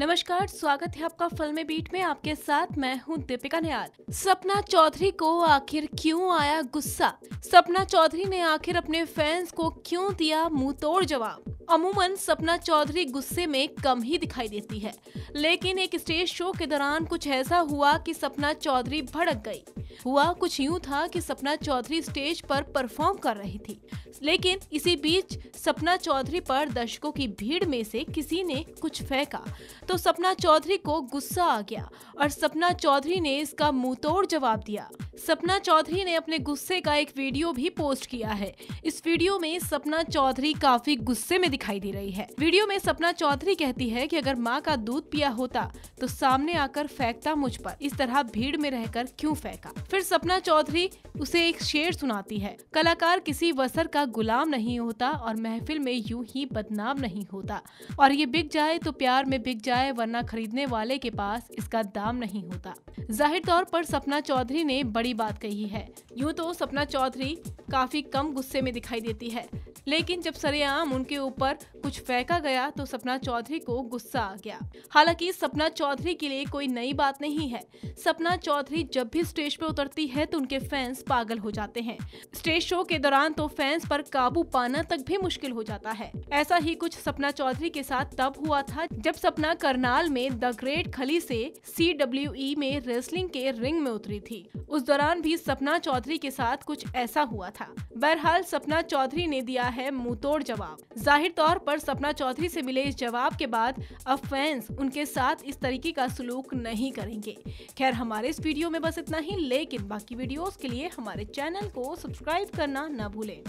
नमस्कार, स्वागत है आपका फिल्मी बीट में। आपके साथ मैं हूँ दीपिका नयाल सपना चौधरी को आखिर क्यों आया गुस्सा? सपना चौधरी ने आखिर अपने फैंस को क्यों दिया मुँह तोड़ जवाब? अमूमन सपना चौधरी गुस्से में कम ही दिखाई देती है। लेकिन एक स्टेज शो के दौरान कुछ ऐसा हुआ कि सपना चौधरी भड़क गई। हुआ कुछ यूँ था कि सपना चौधरी स्टेज पर परफॉर्म कर रही थी। लेकिन इसी बीच सपना चौधरी पर दर्शकों की भीड़ में से किसी ने कुछ फेंका। तो सपना चौधरी को गुस्सा आ गया और सपना चौधरी ने इसका मुँह तोड़ जवाब दिया। सपना चौधरी ने अपने गुस्से का एक वीडियो भी पोस्ट किया है। इस वीडियो में सपना चौधरी काफ़ी गुस्से में दिखाई दे रही है। वीडियो में सपना चौधरी कहती है कि अगर माँ का दूध पिया होता तो सामने आकर फेंकता मुझ पर। इस तरह भीड़ में रहकर क्यों फेंका? फिर सपना चौधरी उसे एक शेर सुनाती है। कलाकार किसी वसर का गुलाम नहीं होता और महफिल में यूँ ही बदनाम नहीं होता। और ये बिक जाए तो प्यार में बिक जाए, वरना खरीदने वाले के पास इसका दाम नहीं होता। ज़ाहिर तौर पर सपना चौधरी ने बड़ी बात कही है। यूँ तो सपना चौधरी काफ़ी कम गुस्से में दिखाई देती है। लेकिन जब सरेआम उनके ऊपर कुछ फेंका गया तो सपना चौधरी को गुस्सा आ गया। हालाँकि सपना चौधरी के लिए कोई नई बात नहीं है। सपना चौधरी जब भी स्टेज पर उतरती है तो उनके फैंस पागल हो जाते हैं। स्टेज शो के दौरान तो फैंस पर काबू पाना तक भी मुश्किल हो जाता है। ऐसा ही कुछ सपना चौधरी के साथ तब हुआ था, जब सपना करनाल में द ग्रेट खली से सी में रेसलिंग के रिंग में उतरी थी। उस दौरान भी सपना चौधरी के साथ कुछ ऐसा हुआ था। बहरहाल, सपना चौधरी ने दिया है मुंहतोड़ जवाब। ज़ाहिर तौर पर सपना चौधरी से मिले इस जवाब के बाद अब फैंस उनके साथ इस तरीके का सलूक नहीं करेंगे। खैर, हमारे इस वीडियो में बस इतना ही, लेकिन बाकी वीडियोस के लिए हमारे चैनल को सब्सक्राइब करना न भूलें।